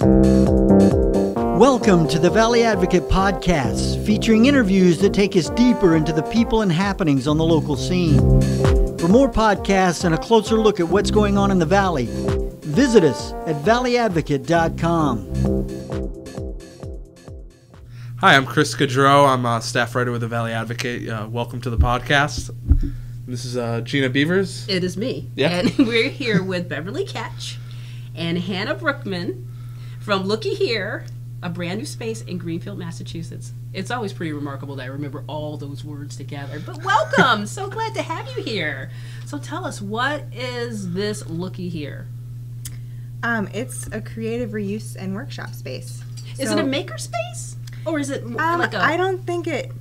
Welcome to the Valley Advocate Podcast, featuring interviews that take us deeper into the people and happenings on the local scene. For more podcasts and a closer look at what's going on in the Valley, visit us at valleyadvocate.com. Hi, I'm Chris Goudreau. I'm a staff writer with the Valley Advocate. Uh, welcome to the podcast. This is uh, Gina Beavers. It is me. Yeah. And we're here with Beverly Ketch and Hannah Brookman from Looky Here, a brand new space in Greenfield, Massachusetts. It's always pretty remarkable that I remember all those words together. But welcome! so glad to have you here. So tell us, what is this Looky Here? Um, it's a creative reuse and workshop space. Is So, it a maker space? Or is it Um, like a. I don't think it.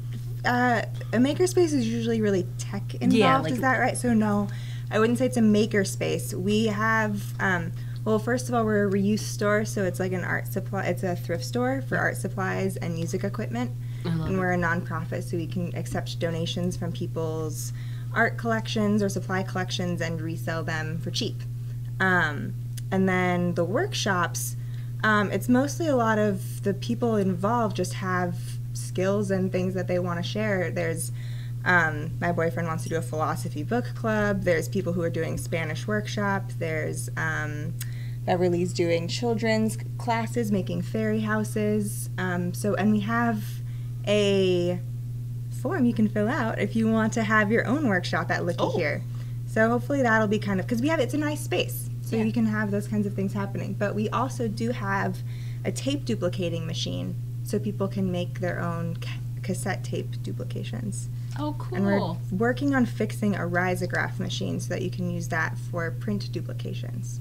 Uh, a makerspace is usually really tech involved. Yeah, like- is that right? So no, I wouldn't say it's a makerspace. We have. Um, well, first of all, we're a reuse store, so it's like an art supply. It's a thrift store for art supplies and music equipment. And it. we're a nonprofit, so we can accept donations from people's art collections or supply collections and resell them for cheap. Um, and then the workshops, um, it's mostly a lot of the people involved just have skills and things that they want to share. There's um, my boyfriend wants to do a philosophy book club. There's people who are doing Spanish workshop. There's um, Beverly's doing children's classes, making fairy houses. Um, so, and we have a form you can fill out if you want to have your own workshop at Looky Oh. Here. So hopefully that'll be kind of because we have it's a nice space, so Yeah. you can have those kinds of things happening. But we also do have a tape duplicating machine, so people can make their own ca- cassette tape duplications. oh, cool! And we're working on fixing a risograph machine so that you can use that for print duplications.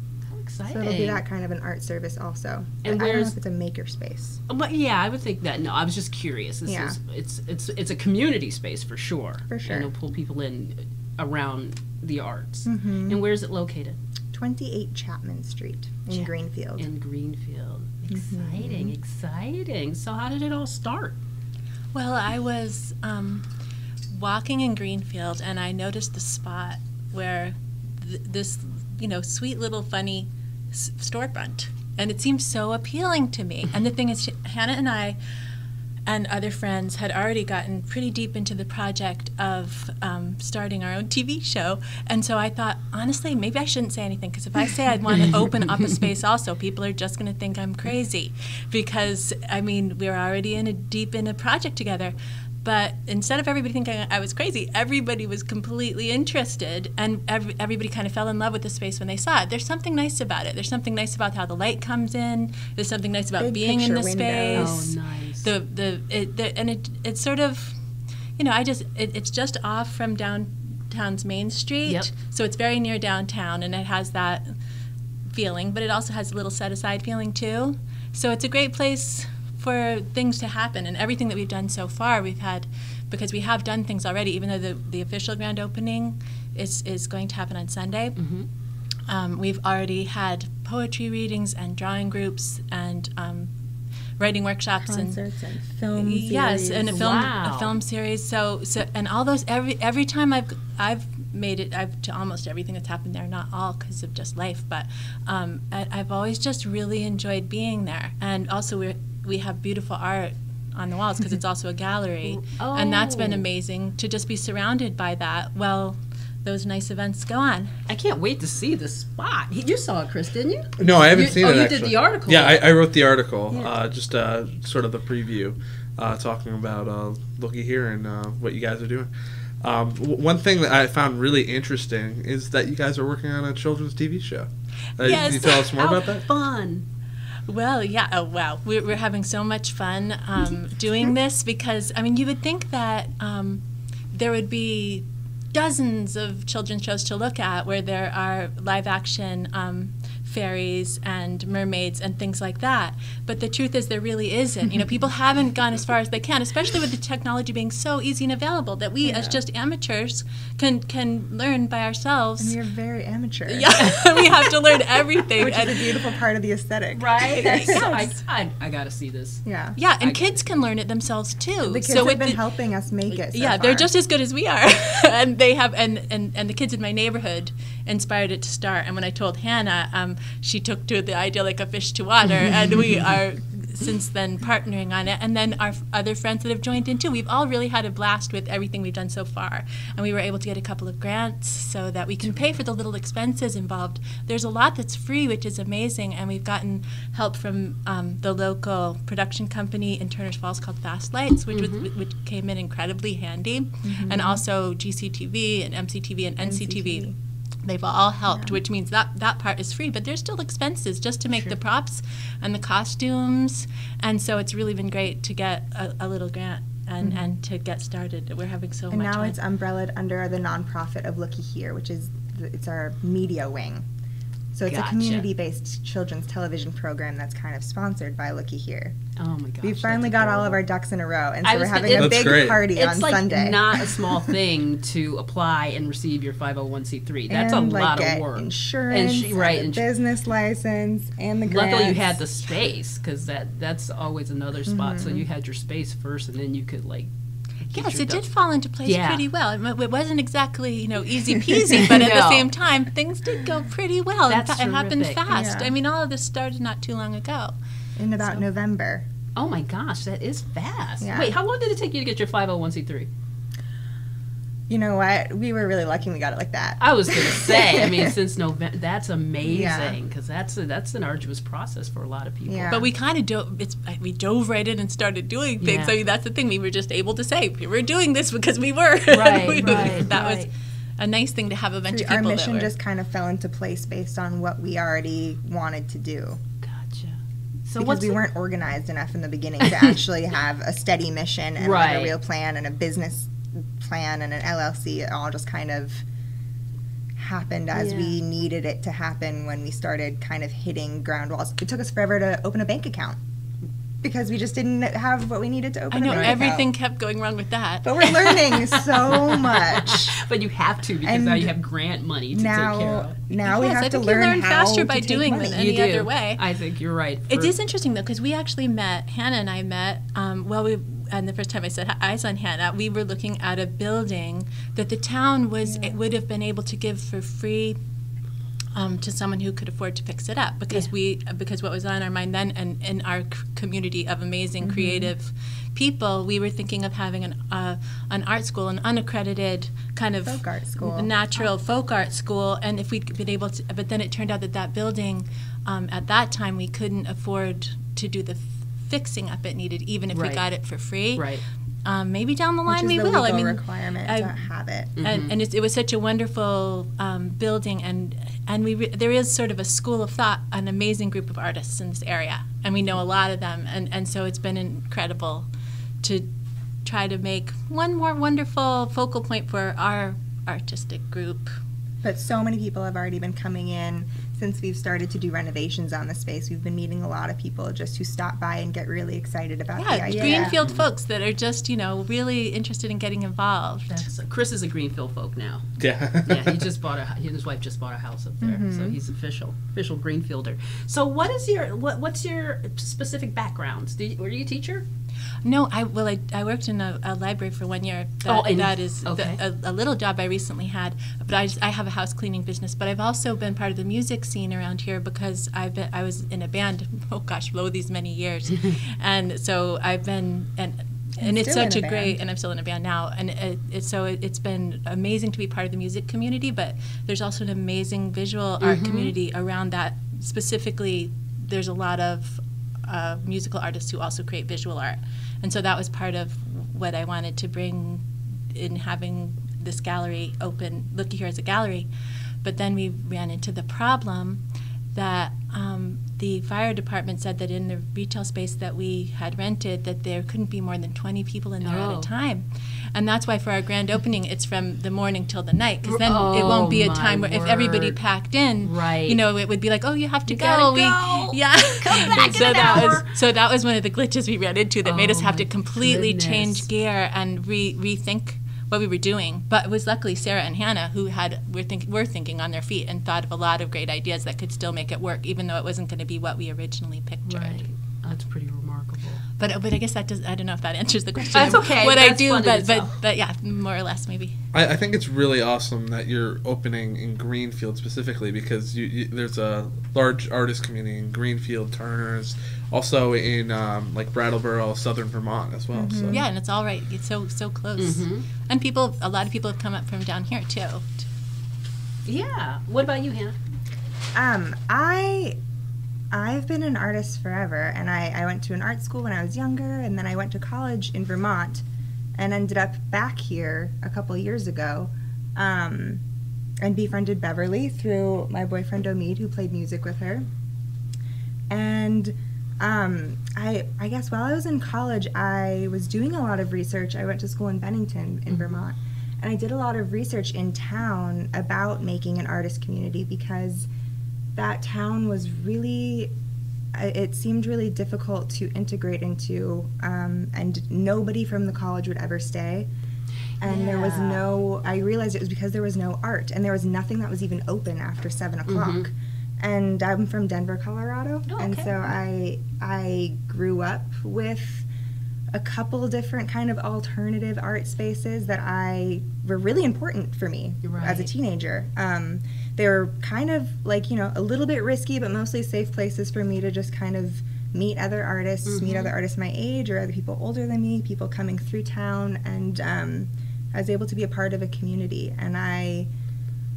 How So it'll be that kind of an art service also. But And I don't know where's- if it's a makerspace. But yeah, I would think that. No, I was just curious. This Yeah. is it's it's it's a community space for sure. For sure. and it'll pull people in around the arts. Mhm. And where is it located? 28 Chapman Street in Chap- Greenfield. In Greenfield. Mm-hmm. Exciting, exciting. So how did it all start? Well, I was um, walking in Greenfield and I noticed the spot where th- this, you know, sweet little funny s- storefront. And it seemed so appealing to me. And the thing is, Hannah and I and other friends had already gotten pretty deep into the project of um, starting our own TV show. And so I thought, honestly, maybe I shouldn't say anything because if I say I'd want to open up a space also, people are just going to think I'm crazy. Because, I mean, we're already in a deep in a project together. But instead of everybody thinking I was crazy, everybody was completely interested, and every, everybody kind of fell in love with the space when they saw it. There's something nice about it. There's something nice about how the light comes in. There's something nice about Big being in the windows. space Oh, nice. the the, it, the and it it's sort of you know i just it, it's just off from downtown's main street Yep. so it's very near downtown and it has that feeling but it also has a little set aside feeling too so it's a great place for things to happen and everything that we've done so far we've had because we have done things already even though the, the official grand opening is is going to happen on sunday um, we've already had poetry readings and drawing groups and um, writing workshops and Concerts and film yes series. and a film Wow. a film series so so and all those every every time i've i've made it i've to almost everything that's happened there not all because of just life but um, I, i've always just really enjoyed being there and also we we have beautiful art on the walls because it's also a gallery and that's been Oh. amazing to just be surrounded by that well those nice events go on I can't wait to see the spot. You saw it, Chris, didn't you? No, I haven't You- seen oh, it. you actually. did the article. Yeah, I, I wrote the article. Yeah. Uh, just uh, sort of the preview, uh, talking about uh, looky here and uh, what you guys are doing. Um, w- one thing that I found really interesting is that you guys are working on a children's TV show. Uh, Yes. Can you tell us more How about that? Fun. Well, yeah. Oh, wow. We're, we're having so much fun um, doing this because, I mean, you would think that um, there would be dozens of children's shows to look at where there are live action um, fairies and mermaids and things like that. But the truth is, there really isn't. You know, people haven't gone as far as they can, especially with the technology being so easy and available that we, as just amateurs, can can learn by ourselves. And you're very amateur. Yeah, we have to learn everything. Which is a beautiful part of the aesthetic. Right? Yes. I, I, I gotta see this. Yeah. Yeah, and I- kids can learn it themselves too. The kids so have with been the- helping us make it. So yeah, they're just as good as we are, and they have and, and and the kids in my neighborhood inspired it to start. And when I told Hannah, um, she took to the idea like a fish to water, and we are since then partnering on it. And then our f- other friends that have joined in too. We've all really had a blast with everything we've done so far. And we were able to get a couple of grants so that we can pay for the little expenses involved. There's a lot that's free, which is amazing. And we've gotten help from um, the local production company in Turner's Falls called Fast Lights, which, was, which came in incredibly handy. And also GCTV and MCTV and NCTV. NCTV. They've all helped, which means that that part is free, but there's still expenses just to make the props and the costumes, and so it's really been great to get a, a little grant and, mm-hmm. and to get started. We're having so And much And now fun. it's umbrellaed under the nonprofit of Looky Here, which is the, it's our media wing. So it's Gotcha. a community-based children's television program that's kind of sponsored by Looky Here. Oh my gosh. we finally that's got all of our ducks in a row, and I so we're having gonna- a That's big great. party It's on like Sunday. not a small thing to apply and receive your 501c3. That's and, a like, lot get of work. Insurance, And she- right, and a she- business license, and the grants. Luckily, you had the space because that that's always another spot. Mm-hmm. So you had your space first, and then you could like. Get Yes, your it did fall into place Yeah. pretty well. It wasn't exactly, you know, easy peasy, but at the same time, things did go pretty well. In That's fa- it happened fast. Yeah. I mean, all of this started not too long ago. in about so- November. Oh my gosh, that is fast. Yeah. Wait, how long did it take you to get your 501c3? You know what? We were really lucky we got it like that. I was gonna say, I mean, since November, that's amazing because that's a, that's an arduous process for a lot of people. Yeah. But we kind of dove. It's we dove right in and started doing things. Yeah. I mean, that's the thing. We were just able to say we were doing this because we were. Right, We- right, that was a nice thing to have a bunch of our mission that were, just kind of fell into place based on what we already wanted to do. Gotcha. So because we the- weren't organized enough in the beginning to actually have a steady mission and like a real plan and a business plan and an LLC. It all just kind of happened as Yeah. we needed it to happen when we started kind of hitting ground walls. It took us forever to open a bank account because we just didn't have what we needed to open. I know a bank everything account. kept going wrong with that. But we're learning so much. But you have to because And now you have grant money to take care of. now we Yes, have I to think you learn learn how faster to by take doing money. than any do. other way. I think you're right. It For- is interesting though because we actually met Hannah and I met. Um, well, we and the first time I set eyes on Hannah, we were looking at a building that the town was it would have been able to give for free. Um, to someone who could afford to fix it up because Yeah. we because what was on our mind then and in our community of amazing Mm-hmm. creative people we were thinking of having an uh, an art school an unaccredited kind of Folk art school. natural folk art school and if we'd been able to but then it turned out that that building um, at that time we couldn't afford to do the fixing up it needed even if we got it for free. Right. um, maybe down the line Which is we the will. Legal i mean requirement I- to have it. and, and it's, it was such a wonderful um, building and and we re- there is sort of a school of thought an amazing group of artists in this area and we know a lot of them and and so it's been incredible to try to make one more wonderful focal point for our artistic group. But so many people have already been coming in since we've started to do renovations on the space. We've been meeting a lot of people just who stop by and get really excited about the yeah idea. greenfield folks that are just you know really interested in getting involved That's Chris is a Greenfield folk now. Yeah. Yeah, he just bought a. He and his wife just bought a house up there, Mm-hmm. so he's official, official Greenfielder. So, what is your what, What's your specific backgrounds? Did, were you a teacher? No, I well, I, I worked in a, a library for one year. That, Oh, and- that is the- okay. a, a little job I recently had. But I, just, I have a house cleaning business. But I've also been part of the music scene around here because I've been I was in a band. Oh gosh, below these many years, and so I've been and. And it's such a great, and I'm still in a band now, and it, it's so it, it's been amazing to be part of the music community. But there's also an amazing visual art community around that. Specifically, there's a lot of uh, musical artists who also create visual art. And so that was part of what I wanted to bring in having this gallery open, Looky Here as a gallery. But then we ran into the problem that um, the fire department said that in the retail space that we had rented that there couldn't be more than 20 people in there at Oh. a time and that's why for our grand opening it's from the morning till the night because then it Oh, won't be a time where if everybody packed in Right. you know it would be like oh you have to You go gotta We- go. yeah Come back so that hour. was so that was one of the glitches we ran into that made us Oh have to completely goodness. change gear and re- rethink what we were doing. But it was luckily Sarah and Hannah who had were, think, were thinking on their feet and thought of a lot of great ideas that could still make it work, even though it wasn't going to be what we originally pictured. Right. That's pretty remarkable. But but I guess that does. I don't know if that answers the question. That's okay. What I do, but but but yeah, more or less maybe. I, I think it's really awesome that you're opening in Greenfield specifically because you, you, there's a large artist community in Greenfield, Turner's, also in um, like Brattleboro, Southern Vermont as well. So. Yeah, and it's all right. It's so so close. Mhm. And people, a lot of people have come up from down here too. Yeah. What about you, Hannah? Um, I I've been an artist forever, and I, I went to an art school when I was younger, and then I went to college in Vermont, and ended up back here a couple years ago, um, and befriended Beverly through my boyfriend Omid, who played music with her, and um, I I guess while I was in college, I was doing a lot of research. I went to school in Bennington in Vermont, and I did a lot of research in town about making an artist community because that town was really uh, it seemed really difficult to integrate into um, and nobody from the college would ever stay. And there was no i realized it was because there was no art and there was nothing that was even open after seven o'clock. Mhm. and i'm from denver colorado. Oh, and so i i grew up with a couple different kind of alternative art spaces that I were really important for me as a teenager. Um, they were kind of like you know a little bit risky, but mostly safe places for me to just kind of meet other artists, meet Mhm. other artists my age or other people older than me, people coming through town, and um, I was able to be a part of a community. And I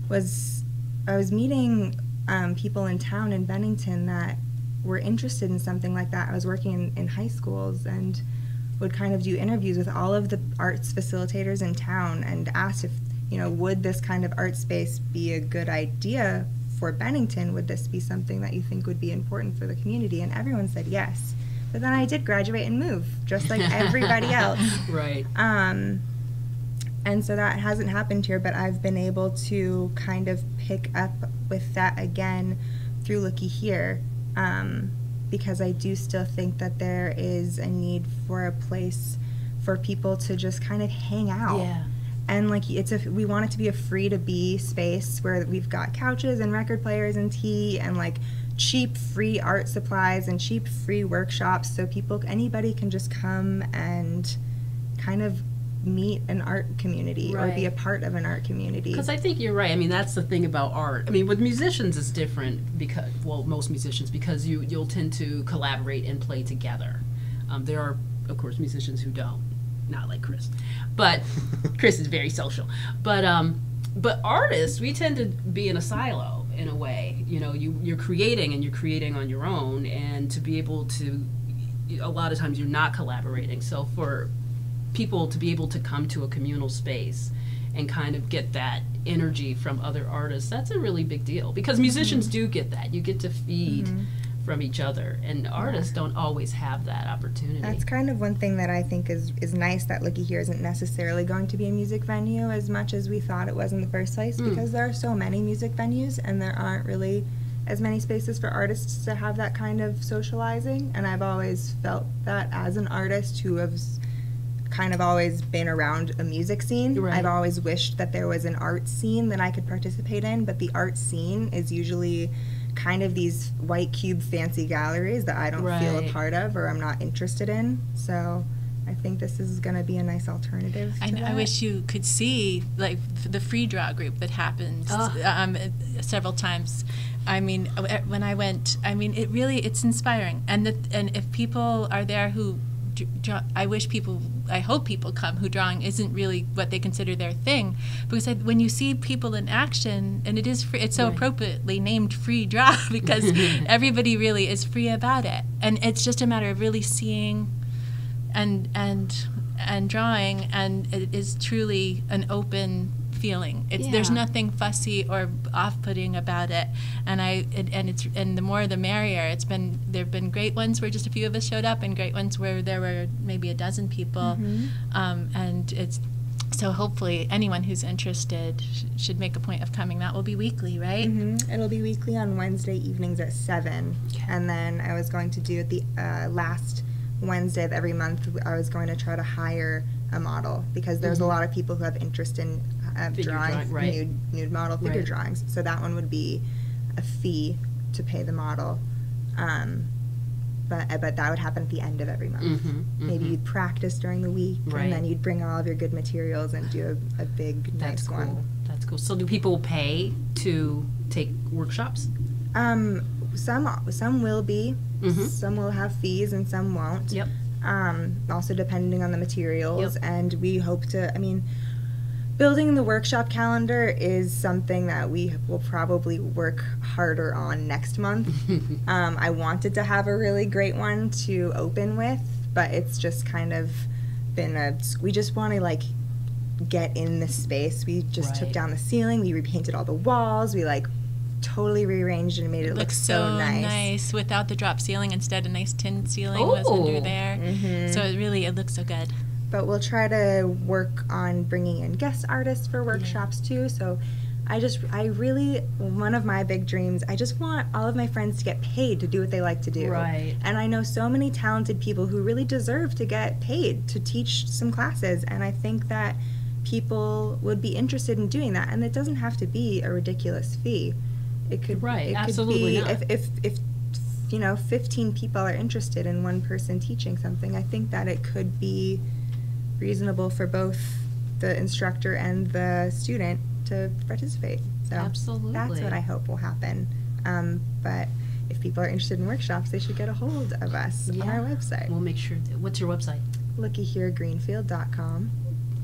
was I was meeting um, people in town in Bennington that were interested in something like that. I was working in, in high schools and would kind of do interviews with all of the arts facilitators in town and asked if, you know, would this kind of art space be a good idea for Bennington? Would this be something that you think would be important for the community? And everyone said yes. But then I did graduate and move, just like everybody else. right. Um, and so that hasn't happened here, but I've been able to kind of pick up with that again through Looky Here, um, because I do still think that there is a need for a place for people to just kind of hang out. Yeah. And like it's a we want it to be a free to be space where we've got couches and record players and tea and like cheap free art supplies and cheap free workshops so people anybody can just come and kind of meet an art community or be a part of an art community. Because I think you're right. I mean, that's the thing about art. I mean, with musicians, it's different because, well, most musicians, because you you'll tend to collaborate and play together. Um, there are, of course, musicians who don't, not like Chris, but Chris is very social. But um, but artists, we tend to be in a silo in a way. You know, you you're creating and you're creating on your own, and to be able to, a lot of times you're not collaborating. So for people to be able to come to a communal space and kind of get that energy from other artists that's a really big deal. Because musicians do get that. You get to feed from each other. And artists don't always have that opportunity. That's kind of one thing that I think is is nice that Looky Here isn't necessarily going to be a music venue as much as we thought it was in the first place Mm. because there are so many music venues and there aren't really as many spaces for artists to have that kind of socializing. And I've always felt that as an artist who has kind of always been around a music scene. Right. I've always wished that there was an art scene that I could participate in, but the art scene is usually kind of these white cube fancy galleries that I don't feel a part of or I'm not interested in. So I think this is going to be a nice alternative. I, know, I wish you could see like the free draw group that happens Ah. um, several times. I mean, when I went, I mean, it really it's inspiring. And the, and if people are there who draw, I wish people, I hope people come who drawing isn't really what they consider their thing, because I, when you see people in action, and it is free, it's so Right. appropriately named free draw because everybody really is free about it, and it's just a matter of really seeing and and and drawing and it is truly an open feeling. It's there's nothing fussy or off-putting about it. And i it, and it's and the more the merrier. It's been there have been great ones where just a few of us showed up and great ones where there were maybe a dozen people. Um, and it's so hopefully anyone who's interested sh- should make a point of coming. That will be weekly right? Mhm. It'll be weekly on Wednesday evenings at 7. Okay. And then I was going to do it the uh, last Wednesday of every month. I was going to try to hire a model because there's a lot of people who have interest in uh, Mm-hmm. Figure drawing drawing, right. nude, nude model figure Right. drawings. So that one would be a fee to pay the model. Um, but but that would happen at the end of every month. Mhm, Maybe mhm. you'd practice during the week, Right. and then you'd bring all of your good materials and do a, a big That's nice cool. one. That's cool. So do people pay to take workshops? Um, some some will be, Mhm. some will have fees, and some won't. Yep. Um, also depending on the materials, Yep. and we hope to. I mean, building the workshop calendar is something that we will probably work harder on next month. um, I wanted to have a really great one to open with, but it's just kind of been a. We just want to like get in the space. We just took down the ceiling. We repainted all the walls. We like totally rearranged and made it, It look so, so nice. nice without the drop ceiling. Instead, a nice tin ceiling was under Oh. there. Mhm. So it really it looks so good. But we'll try to work on bringing in guest artists for workshops too. So I just, I really, one of my big dreams, I just want all of my friends to get paid to do what they like to do. Right. And I know so many talented people who really deserve to get paid to teach some classes. And I think that people would be interested in doing that. And it doesn't have to be a ridiculous fee. It could, Right, it absolutely could be, not. if, if, if, you know, 15 people are interested in one person teaching something, I think that it could be reasonable for both the instructor and the student to participate. So Absolutely. that's what I hope will happen. Um, but if people are interested in workshops, they should get a hold of us on our website, We'll make sure. That, what's your website? lookyheregreenfield.com.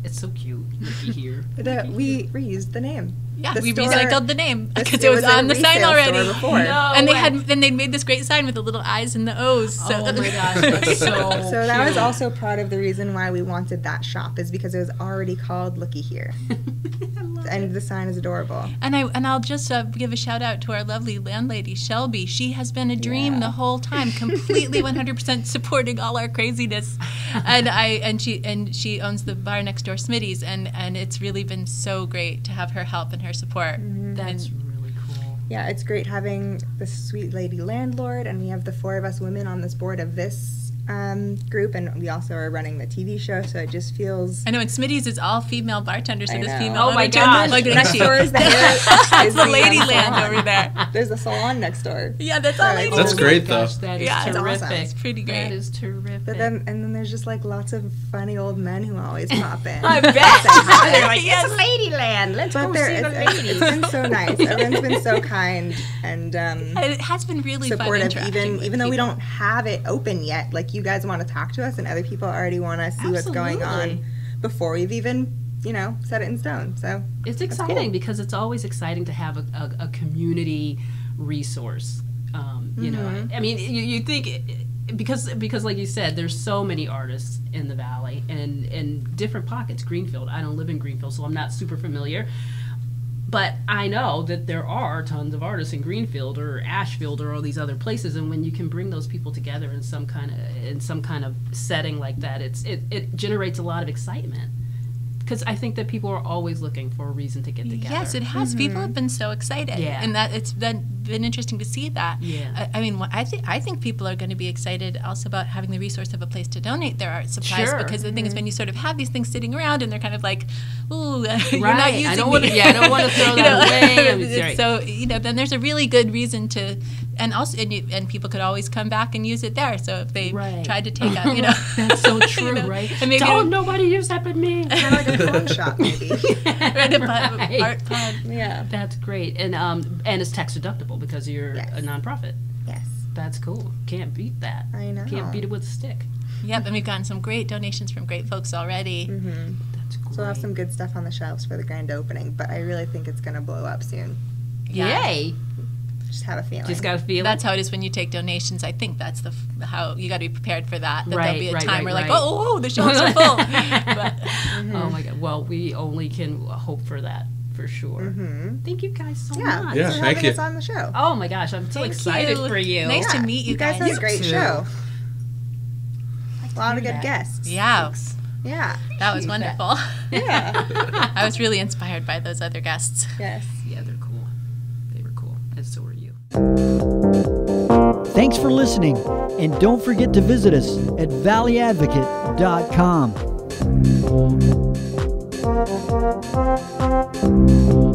It's so cute. Looky here. Looky we here. reused the name. Yeah, The we store- recycled the name because it it was, was on the sign already. No and they way. had then they made this great sign with the little eyes and the O's. So. Oh my gosh, that's so. So that was also part of the reason why we wanted that shop is because it was already called Looky Here, I love it. and the sign is adorable. And I and I'll just uh, give a shout out to our lovely landlady Shelby. She has been a dream Yeah. the whole time, completely 100% supporting all our craziness. And I and she and she owns the bar next door, Smitty's, and and it's really been so great to have her help and her support. Mm-hmm. That's And- really cool. Yeah, it's great having this sweet lady landlord, and we have the four of us women on this board of this um, group, and we also are running the TV show, so it just feels. I know, and Smitty's is all female bartenders, so I there's female Oh my owner too. gosh. Look at Next door is the hair. That's is the lady land salon. over there. There's a salon next door. Yeah, that's all Sorry. lady. That's Oh great, my though. That is Yeah, it's terrific. awesome. It's pretty great. That is terrific. But then, and then there's just like lots of funny old men who always pop in. I bet. Say. They're like, Yes. it's Ladyland. Let's But go there, see the it's, it's- ladies. it's been so nice. Everyone's been so kind and um, It has been really supportive. interacting Even even though we don't have it open yet, like you guys want to talk to us, and other people already want to see what's going on before we've even you know set it in stone. So It's exciting cool. because it's always exciting to have a, a, a community resource. Um, you know, Mhm. I mean, you, you think because because like you said, there's so many artists in the valley and in different pockets. Greenfield. I don't live in Greenfield, so I'm not super familiar. But I know that there are tons of artists in Greenfield or Ashfield or all these other places, and when you can bring those people together in some kind of in some kind of setting like that, it's it, it generates a lot of excitement. Because I think that people are always looking for a reason to get together. Yes, it has. People mm-hmm. have been so excited, Yeah. and that it's been been interesting to see that. Yeah. I, I mean, I think I think people are going to be excited also about having the resource of a place to donate their art supplies Sure. because the thing is when you sort of have these things sitting around and they're kind of like, ooh, you're Right. not I using don't wanna- yeah, I don't wanna throw You that know? away. I mean, It's right. So you know, then there's a really good reason to, and also and, you, and people could always come back and use it there. So if they Right. tried to take out, you know, That's so you true, know, right? And maybe Don't nobody use that but me. kind of like a phone shop, maybe. Right, a pod- Right. art pod. Yeah. That's great, and um, and it's tax deductible because you're Yes. a nonprofit. Yes. That's cool. Can't beat that. I know. Can't beat it with a stick. Yep, and we've gotten some great donations from great folks already. hmm That's great. So we'll have some good stuff on the shelves for the grand opening, but I really think it's gonna blow up soon. Yeah. Yay! Just have a feeling. Just got to feel That's how it is when you take donations. I think that's the f- how you got to be prepared for that. That Right, there'll be a right, time right, where like, oh, oh, oh, the shelves are full. but, Oh my god. Well, we only can hope for that for sure. hmm Thank you guys so Yeah. much. Yeah, for thank having you. us on the show. Oh my gosh, I'm so Thank excited you. for you. Nice to meet you guys. guys. have a great too. show. A lot of good that. guests. yeah, Yeah. that was Appreciate that. wonderful. Yeah. I was really inspired by those other guests. yes. Yeah, they're cool. They were cool, and so are you. Thanks for listening, and don't forget to visit us at valleyadvocate.com. Thank you.